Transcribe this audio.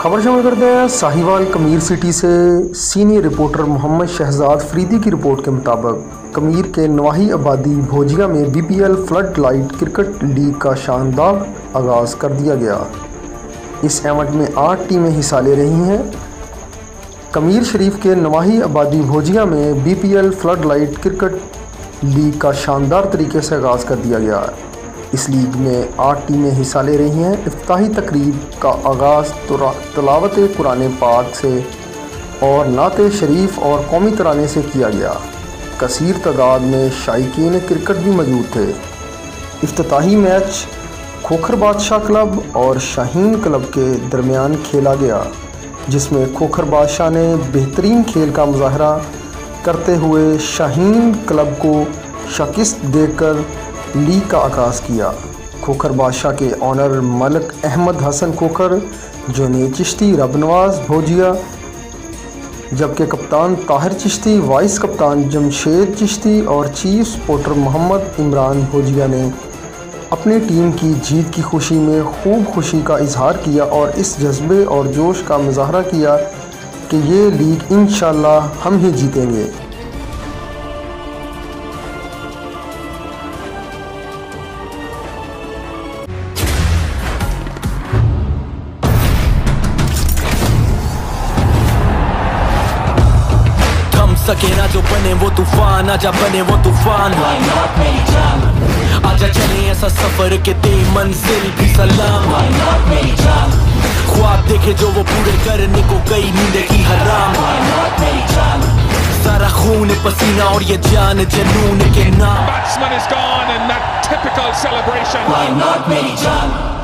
खबर शामिल करते हैं, साहिवाल कमीर सिटी से सीनियर रिपोर्टर मोहम्मद शहजाद फरीदी की रिपोर्ट के मुताबिक कमीर के नवाही आबादी भोजिया में BPL flood light cricket league का शानदार आगाज़ कर दिया गया। इस इवेंट में आठ टीमें हिस्सा ले रही हैं। कमीर शरीफ के नवाही आबादी भोजिया में BPL flood light cricket league का शानदार तरीके से आगाज़ कर दिया गया। है इस लीग में आठ टीमें हिस्सा ले रही हैं। अफ्ताही तकरीब का आगाज़ तलावत कुरान पाक से और नात शरीफ और कौमी तराने से किया गया। कसर तादाद में शायकीन क्रिकेट भी मौजूद थे। अफ्ताही मैच खोखर बादशाह क्लब और शाहीन क्लब के दरमियान खेला गया, जिसमें खोखर बादशाह ने बेहतरीन खेल का मुजाहरा करते हुए शाहीन क्लब को शिकस्त देकर लीग का आगाज़ किया। खोखर बादशाह के ऑनर मलक अहमद हसन खोखर जोने चिश्ती रबनवाज भोजिया, जबकि कप्तान ताहिर चिश्ती, वाइस कप्तान जमशेद चिश्ती और चीफ सपोर्टर मोहम्मद इमरान भोजिया ने अपनी टीम की जीत की खुशी में खूब खुशी का इजहार किया और इस जज्बे और जोश का मुजाहरा किया कि ये लीग इन हम ही जीतेंगे। सके ना जो बने वो तूफ़ान आजा बने वो तूफ़ान। आजा चले ऐसा सफ़र के ते मंजिल भी सलाम। ख्वाब देखे जो वो पूरे करने को कई नींद की हराम। सारा खून पसीना और ये जान जनून के नाम। Typical celebration. Why not मेरी जान